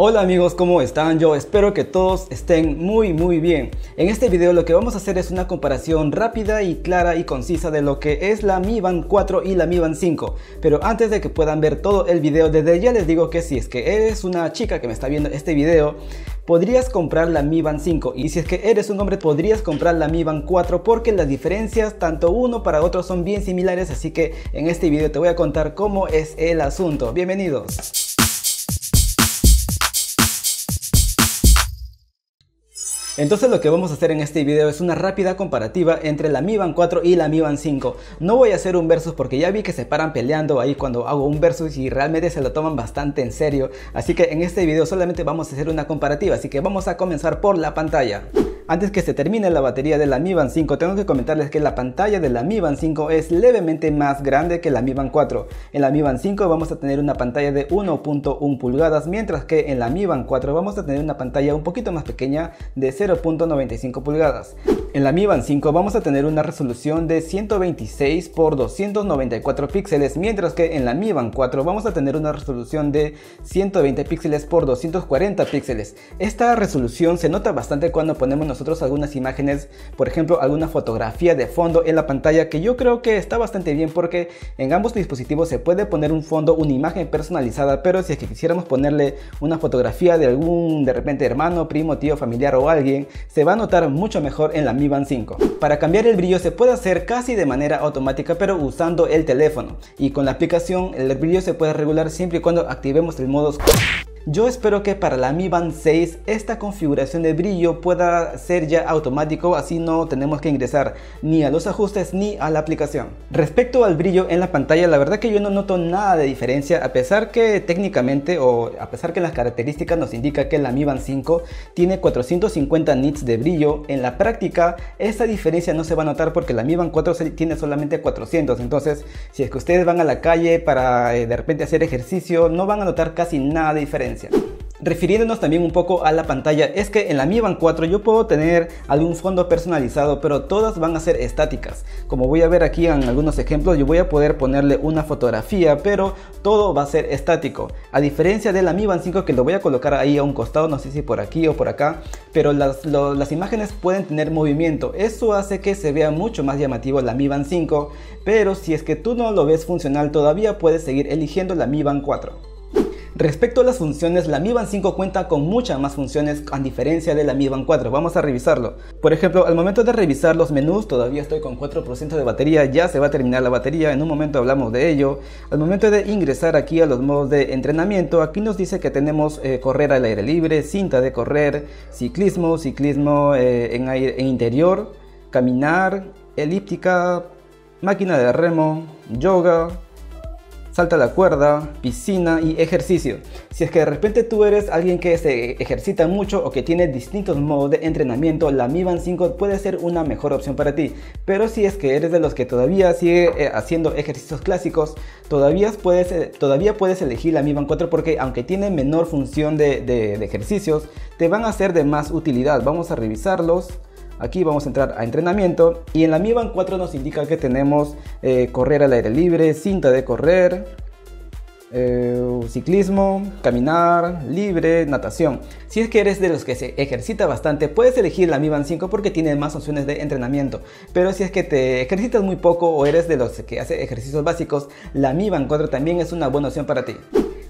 Hola amigos, ¿cómo están? Yo espero que todos estén muy muy bien. En este video lo que vamos a hacer es una comparación rápida y clara y concisa de lo que es la Mi Band 4 y la Mi Band 5. Pero antes de que puedan ver todo el video, desde ya les digo que si es que eres una chica que me está viendo este video, podrías comprar la Mi Band 5 y si es que eres un hombre podrías comprar la Mi Band 4 porque las diferencias tanto uno para otro son bien similares así que en este video te voy a contar cómo es el asunto. Bienvenidos. Entonces lo que vamos a hacer en este video es una rápida comparativa entre la Mi Band 4 y la Mi Band 5. No voy a hacer un versus porque ya vi que se paran peleando ahí cuando hago un versus y realmente se lo toman bastante en serio. Así que en este video solamente vamos a hacer una comparativa, así que vamos a comenzar por la pantalla. Antes que se termine la batería de la Mi Band 5, tengo que comentarles que la pantalla de la Mi Band 5 es levemente más grande que la Mi Band 4. En la Mi Band 5 vamos a tener una pantalla de 1.1 pulgadas, mientras que en la Mi Band 4 vamos a tener una pantalla un poquito más pequeña de 0.95 pulgadas. En la Mi Band 5 vamos a tener una resolución de 126 x 294 píxeles, mientras que en la Mi Band 4 vamos a tener una resolución de 120 píxeles x 240 píxeles. Esta resolución se nota bastante cuando ponemos nosotros algunas imágenes, por ejemplo alguna fotografía de fondo en la pantalla que yo creo que está bastante bien porque en ambos dispositivos se puede poner un fondo, una imagen personalizada, pero si es que quisiéramos ponerle una fotografía de algún de repente hermano, primo, tío, familiar o alguien, se va a notar mucho mejor en la Mi Band 5. Para cambiar el brillo se puede hacer casi de manera automática pero usando el teléfono y con la aplicación el brillo se puede regular siempre y cuando activemos el modo yo espero que para la Mi Band 6 esta configuración de brillo pueda ser ya automático, así no tenemos que ingresar ni a los ajustes ni a la aplicación. Respecto al brillo en la pantalla, la verdad que yo no noto nada de diferencia, a pesar que técnicamente o a pesar que las características nos indica que la Mi Band 5 tiene 450 nits de brillo, en la práctica esa diferencia no se va a notar porque la Mi Band 4 tiene solamente 400, entonces si es que ustedes van a la calle para eh, de repente hacer ejercicio, no van a notar casi nada de diferencia. Refiriéndonos también un poco a la pantalla, es que en la Mi Band 4 yo puedo tener algún fondo personalizado, pero todas van a ser estáticas. Como voy a ver aquí en algunos ejemplos, yo voy a poder ponerle una fotografía, pero todo va a ser estático. A diferencia de la Mi Band 5 que lo voy a colocar ahí a un costado, no sé si por aquí o por acá, pero las, las imágenes pueden tener movimiento. Eso hace que se vea mucho más llamativo la Mi Band 5, pero si es que tú no lo ves funcional, todavía puedes seguir eligiendo la Mi Band 4. Respecto a las funciones, la Mi Band 5 cuenta con muchas más funciones a diferencia de la Mi Band 4. Vamos a revisarlo. Por ejemplo, al momento de revisar los menús, todavía estoy con 4% de batería, ya se va a terminar la batería, en un momento hablamos de ello. Al momento de ingresar aquí a los modos de entrenamiento, aquí nos dice que tenemos eh, correr al aire libre, cinta de correr, ciclismo, ciclismo eh, en, en interior, caminar, elíptica, máquina de remo, yoga, salta la cuerda, piscina y ejercicio. Si es que de repente tú eres alguien que se ejercita mucho o que tiene distintos modos de entrenamiento, la Mi Band 5 puede ser una mejor opción para ti. Pero si es que eres de los que todavía sigue eh, haciendo ejercicios clásicos, todavía puedes, eh, todavía puedes elegir la Mi Band 4 porque aunque tiene menor función de, de ejercicios, te van a ser de más utilidad. Vamos a revisarlos. Aquí vamos a entrar a entrenamiento y en la Mi Band 4 nos indica que tenemos eh, correr al aire libre, cinta de correr, eh, ciclismo, caminar, libre, natación. Si es que eres de los que se ejercita bastante, puedes elegir la Mi Band 5 porque tiene más opciones de entrenamiento. Pero si es que te ejercitas muy poco o eres de los que hace ejercicios básicos, la Mi Band 4 también es una buena opción para ti.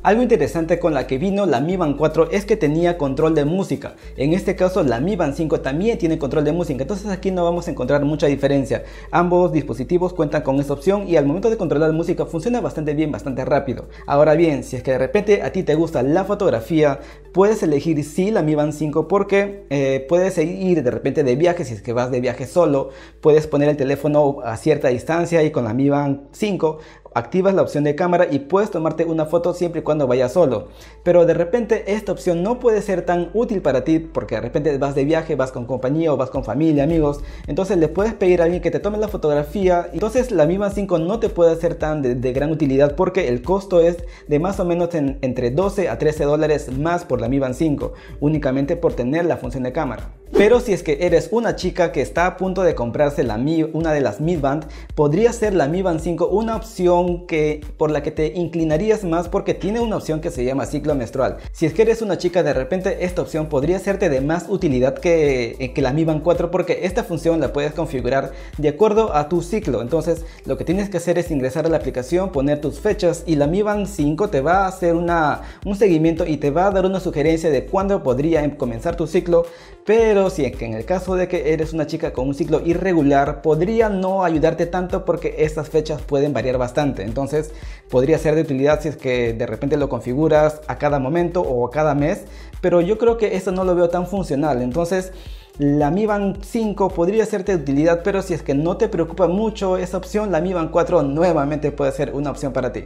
Algo interesante con la que vino la Mi Band 4 es que tenía control de música. En este caso la Mi Band 5 también tiene control de música, entonces aquí no vamos a encontrar mucha diferencia. Ambos dispositivos cuentan con esta opción y al momento de controlar música funciona bastante bien, bastante rápido. Ahora bien, si es que de repente a ti te gusta la fotografía, puedes elegir sí la Mi Band 5 porque eh, puedes ir de repente de viaje, si es que vas de viaje solo, puedes poner el teléfono a cierta distancia y con la Mi Band 5 activas la opción de cámara y puedes tomarte una foto siempre y cuando vayas solo. Pero de repente esta opción no puede ser tan útil para ti porque de repente vas de viaje, vas con compañía o vas con familia, amigos. Entonces le puedes pedir a alguien que te tome la fotografía. Entonces la misma 5 no te puede ser tan de, gran utilidad porque el costo es de más o menos entre 12 a 13 dólares más por la Mi Band 5, únicamente por tener la función de cámara. Pero si es que eres una chica que está a punto de comprarse la Mi, una de las Mi Band, podría ser la Mi Band 5 una opción que, por la que te inclinarías más porque tiene una opción que se llama ciclo menstrual. Si es que eres una chica, de repente esta opción podría serte de más utilidad que, eh, que la Mi Band 4 porque esta función la puedes configurar de acuerdo a tu ciclo. Entonces lo que tienes que hacer es ingresar a la aplicación, poner tus fechas y la Mi Band 5 te va a hacer una, un seguimiento y te va a dar una sugerencia de cuándo podría em, comenzar tu ciclo. Pero si es que en el caso de que eres una chica con un ciclo irregular, podría no ayudarte tanto porque estas fechas pueden variar bastante. Entonces podría ser de utilidad si es que de repente lo configuras a cada momento o a cada mes. Pero yo creo que eso no lo veo tan funcional. Entonces la Mi Band 5 podría serte de utilidad, pero si es que no te preocupa mucho esa opción, la Mi Band 4 nuevamente puede ser una opción para ti.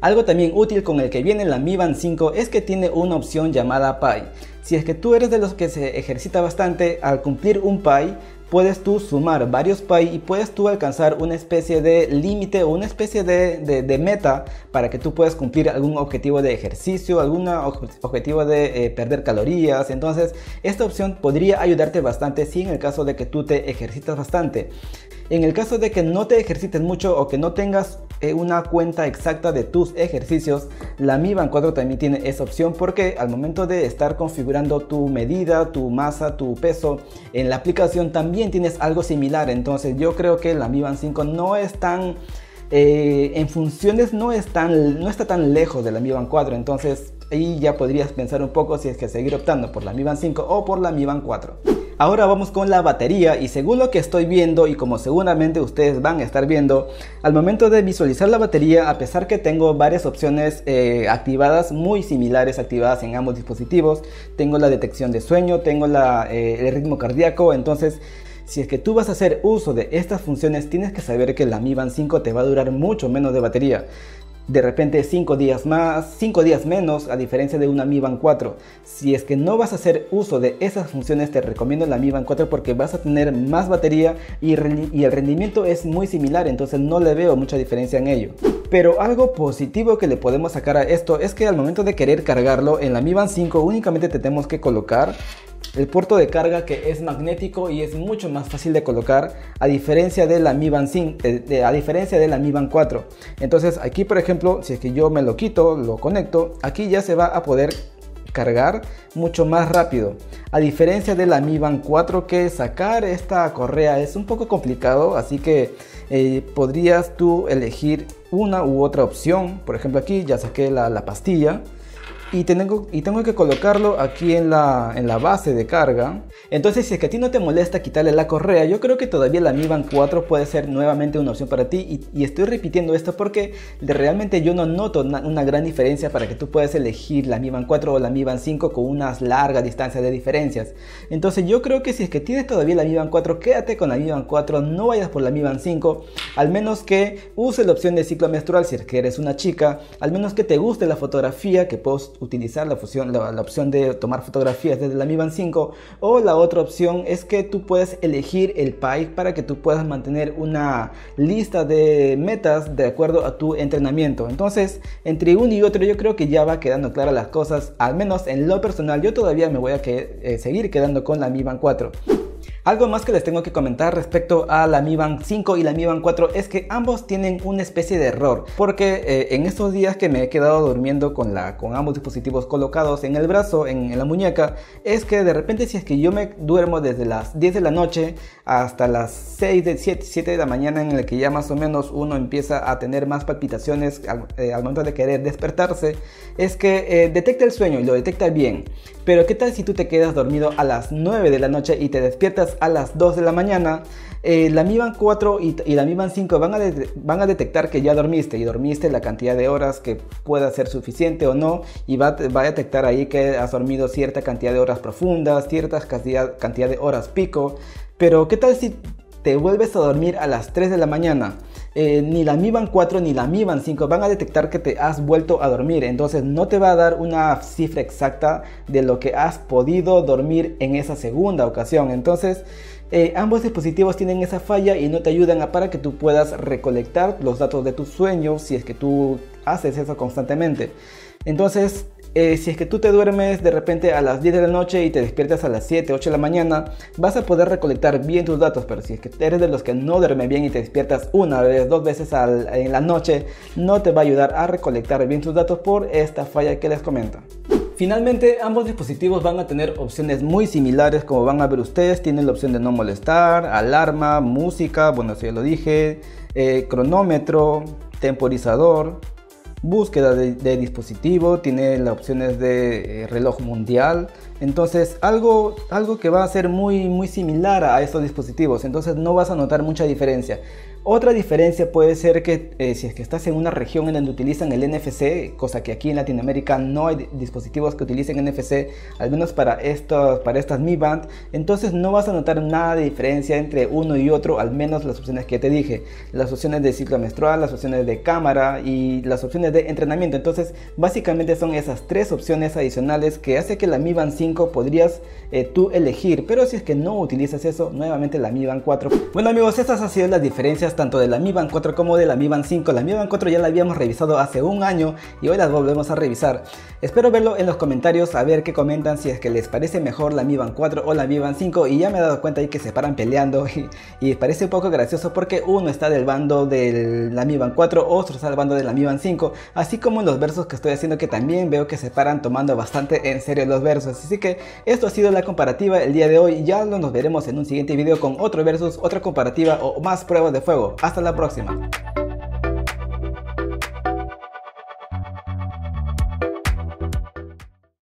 Algo también útil con el que viene la Mi Band 5 es que tiene una opción llamada Pi. Si es que tú eres de los que se ejercita bastante, al cumplir un Pi, puedes tú sumar varios Pi y puedes tú alcanzar una especie de límite o una especie de, meta para que tú puedas cumplir algún objetivo de ejercicio, algún objetivo de eh, perder calorías. Entonces, esta opción podría ayudarte bastante si en el caso de que tú te ejercitas bastante. En el caso de que no te ejercites mucho o que no tengas una cuenta exacta de tus ejercicios, la Mi Band 4 también tiene esa opción porque al momento de estar configurando tu medida, tu masa, tu peso, en la aplicación también tienes algo similar. Entonces yo creo que la Mi Band 5 no es tan... Eh, en funciones no, es tan, no está tan lejos de la Mi Band 4. Entonces ahí ya podrías pensar un poco si es que seguir optando por la Mi Band 5 o por la Mi Band 4. Ahora vamos con la batería y según lo que estoy viendo y como seguramente ustedes van a estar viendo, al momento de visualizar la batería, a pesar que tengo varias opciones eh, activadas, muy similares activadas en ambos dispositivos, tengo la detección de sueño, tengo eh, el ritmo cardíaco, entonces si es que tú vas a hacer uso de estas funciones, tienes que saber que la Mi Band 5 te va a durar mucho menos de batería de repente 5 días más, 5 días menos, a diferencia de una Mi Band 4. Si es que no vas a hacer uso de esas funciones, te recomiendo la Mi Band 4 porque vas a tener más batería y, el rendimiento es muy similar, entonces no le veo mucha diferencia en ello. Pero algo positivo que le podemos sacar a esto es que al momento de querer cargarlo en la Mi Band 5 únicamente tenemos que colocar el puerto de carga que es magnético y es mucho más fácil de colocar a diferencia de la Mi Band 5, eh, a diferencia de la Mi Band 4. Entonces aquí por ejemplo, si es que yo me lo quito, lo conecto, aquí ya se va a poder cargar mucho más rápido. A diferencia de la Mi Band 4 que sacar esta correa es un poco complicado, así que eh, podrías tú elegir una u otra opción. Por ejemplo aquí ya saqué la pastilla y tengo, y tengo que colocarlo aquí en la, en la base de carga. Entonces si es que a ti no te molesta quitarle la correa, yo creo que todavía la Mi Band 4 puede ser nuevamente una opción para ti y, estoy repitiendo esto porque realmente yo no noto una, gran diferencia para que tú puedas elegir la Mi Band 4 o la Mi Band 5 con unas largas distancias de diferencias. Entonces yo creo que si es que tienes todavía la Mi Band 4, quédate con la Mi Band 4, no vayas por la Mi Band 5, al menos que use la opción de ciclo menstrual si eres una chica, al menos que te guste la fotografía que post utilizar la, la, opción de tomar fotografías desde la Mi Band 5 o la otra opción es que tú puedes elegir el PAI para que tú puedas mantener una lista de metas de acuerdo a tu entrenamiento. Entonces, entre uno y otro yo creo que ya va quedando claras las cosas, al menos en lo personal yo todavía me voy a que, eh, seguir quedando con la Mi Band 4. Algo más que les tengo que comentar respecto a la Mi Band 5 y la Mi Band 4 es que ambos tienen una especie de error, porque eh, en estos días que me he quedado durmiendo con, la, con ambos dispositivos colocados en el brazo, en, la muñeca, es que de repente si es que yo me duermo desde las 10 de la noche hasta las 6 de 7, 7 de la mañana en el que ya más o menos uno empieza a tener más palpitaciones al, eh, momento de querer despertarse, es que eh, detecta el sueño y lo detecta bien. Pero ¿qué tal si tú te quedas dormido a las 9 de la noche y te despiertas a las 2 de la mañana, eh, la Mi Band 4 y, la Mi Band 5 van a, van a detectar que ya dormiste y dormiste la cantidad de horas que pueda ser suficiente o no y va, va a detectar ahí que has dormido cierta cantidad de horas profundas, cierta cantidad, cantidad de horas pico. Pero ¿qué tal si te vuelves a dormir a las 3 de la mañana? Eh, ni la Mi Band 4 ni la Mi Band 5 van a detectar que te has vuelto a dormir. Entonces no te va a dar una cifra exacta de lo que has podido dormir en esa segunda ocasión. Entonces eh, ambos dispositivos tienen esa falla y no te ayudan a para que tú puedas recolectar los datos de tus sueños si es que tú haces eso constantemente. Entonces, eh, si es que tú te duermes de repente a las 10 de la noche y te despiertas a las 7, 8 de la mañana, vas a poder recolectar bien tus datos, pero si es que eres de los que no duerme bien y te despiertas una vez, dos veces en la noche, no te va a ayudar a recolectar bien tus datos por esta falla que les comento. Finalmente, ambos dispositivos van a tener opciones muy similares como van a ver ustedes. Tienen la opción de no molestar, alarma, música, bueno, eso ya lo dije, eh, cronómetro, temporizador, búsqueda de, dispositivo, tiene las opciones de eh, reloj mundial. Entonces, algo, algo que va a ser muy, muy similar a estos dispositivos. Entonces, no vas a notar mucha diferencia. Otra diferencia puede ser que eh, si es que estás en una región en donde utilizan el NFC, cosa que aquí en Latinoamérica no hay dispositivos que utilicen NFC, al menos para, estos, para estas Mi Band, entonces no vas a notar nada de diferencia entre uno y otro, al menos las opciones que te dije, las opciones de ciclo menstrual, las opciones de cámara y las opciones de entrenamiento. Entonces, básicamente son esas tres opciones adicionales que hace que la Mi Band 5 podrías eh, tú elegir, pero si es que no utilizas eso, nuevamente la Mi Band 4. Bueno amigos, estas han sido las diferencias tanto de la Mi Band 4 como de la Mi Band 5. La Mi Band 4 ya la habíamos revisado hace un año y hoy las volvemos a revisar. Espero verlo en los comentarios a ver qué comentan si es que les parece mejor la Mi Band 4 o la Mi Band 5 y ya me he dado cuenta ahí que se paran peleando y, parece un poco gracioso porque uno está del bando de la Mi Band 4, otro está del bando de la Mi Band 5, así como en los versos que estoy haciendo que también veo que se paran tomando bastante en serio los versos. Así que esto ha sido la comparativa el día de hoy, ya nos veremos en un siguiente video con otro versus, otra comparativa o más pruebas de fuego. Hasta la próxima.